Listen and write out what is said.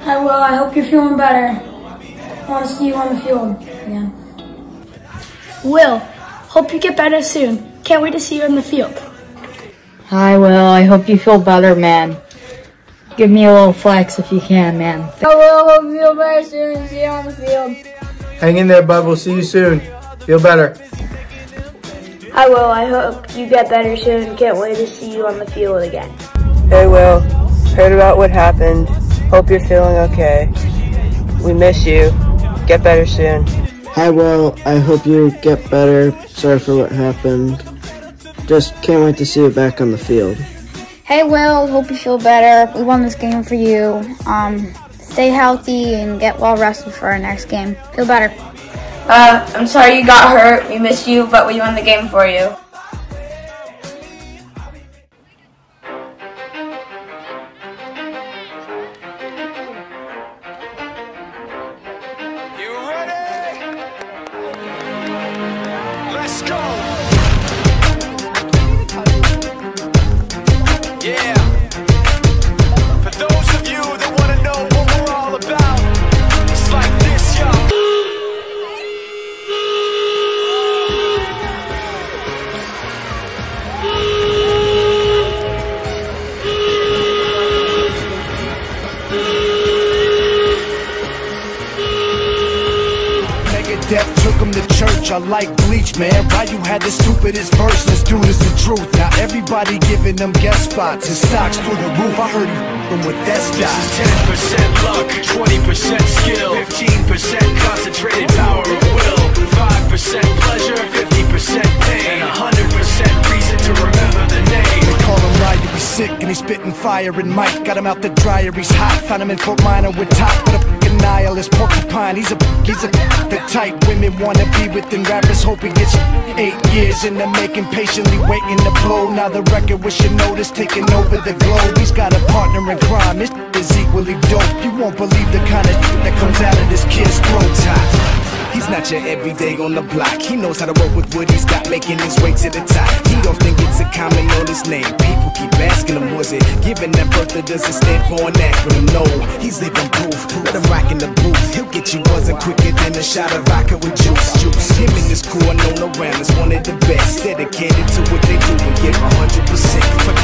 Hi, Will. I hope you're feeling better. I want to see you on the field again. Will, hope you get better soon. Can't wait to see you on the field. Hi, Will. I hope you feel better, man. Give me a little flex if you can, man. I will. Hope you feel better soon. See you on the field. Hang in there, bud. We'll see you soon. Feel better. Hi, Will. I hope you get better soon. Can't wait to see you on the field again. Hey, Will. Heard about what happened. Hope you're feeling okay. We miss you. Get better soon. Hi, Will. I hope you get better. Sorry for what happened. Just can't wait to see you back on the field. Hey, Will. Hope you feel better. We won this game for you. Um, stay healthy and get well rested for our next game. Feel better. Uh, I'm sorry you got hurt. We miss you, but we won the game for you. You go. Took to church. I like bleach, man. Why you had the stupidest verse? This dude is the truth. Now everybody giving them guest spots and stocks through the roof. I heard he f***ing with that This is 10% luck, 20% skill, 15% concentrated power of will, 5% pleasure, 50% pain, and 100% reason to remember the name. They call him Ryan, he's sick and he's spitting fire and Mike got him out the dryer, he's hot. Found him in Fort Minor with top, but nihilist porcupine. He's a he's a the type women wanna be with, and rappers hope he gets eight years in the making, patiently waiting to blow. Now the record with your notice taking over the globe. He's got a partner in crime, his is equally dope. You won't believe the kind of that comes out of this kid's throat. He's not your everyday on the block. He knows how to work with what he's got, making his way to the top. He often gets a comment on his name. People keep asking him, was it given that birth that doesn't stand for an acronym? No, he's living proof. Let him rock in the booth. He'll get you buzzing quicker than a shot of vodka with juice. Juice. Him and his crew are known around as one of the best. Dedicated to what they do and give 100%.